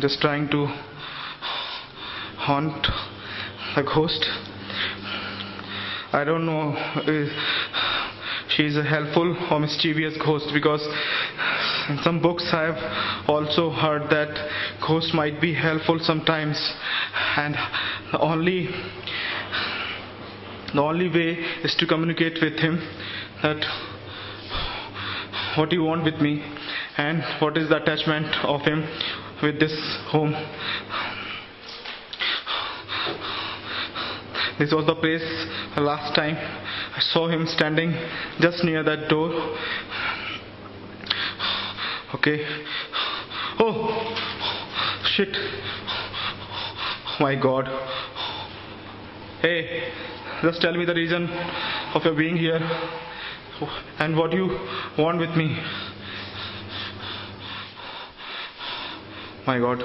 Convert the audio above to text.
just trying to haunt the ghost. I don't know if she's a helpful or mischievous ghost because in some books I have also heard that ghost might be helpful sometimes and the only the only way is to communicate with him that what do you want with me and what is the attachment of him with this home this was the place last time I saw him standing just near that door. Okay. Oh, shit. My god. Hey, just tell me the reason of your being here and what you want with me. My god.